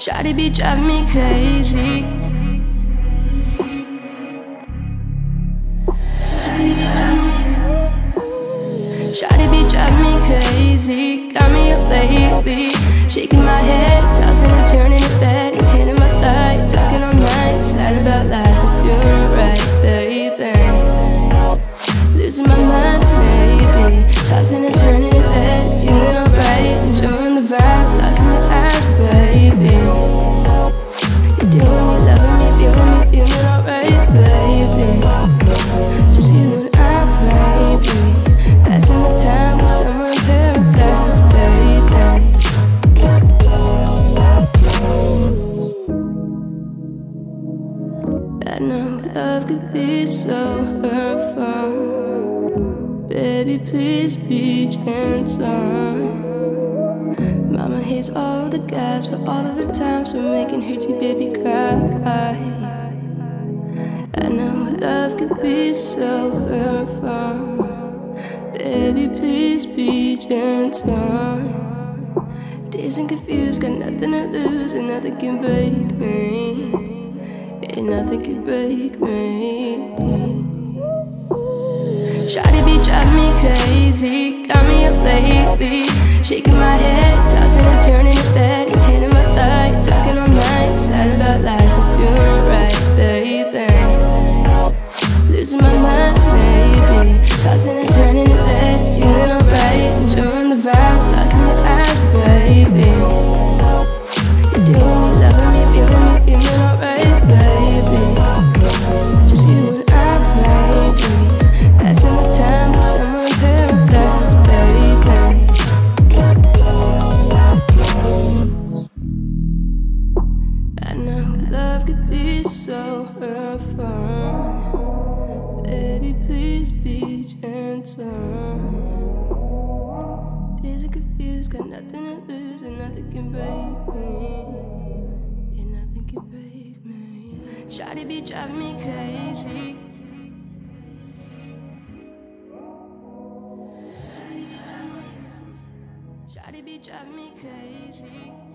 Shawty be driving me crazy. Shawty be driving me crazy. Got me up lately. Shaking my head, tossing and turning know love could be so hurtful. Baby, please be gentle. Mama hates all the guys for all of the times we're making her tea baby cry. I know love could be so hurtful. Baby, please be gentle. Dazed and confused, got nothing to lose, and nothing can break me. Ain't nothing could break me. Shawty be driving me crazy, got me up lately. Shaking my head, tossing and turning could be so hurtful. Baby, please be gentle. Days are confused, got nothing to lose, and nothing can break me. Yeah, nothing can break me. Shawty be driving me crazy. Shawty be driving me crazy.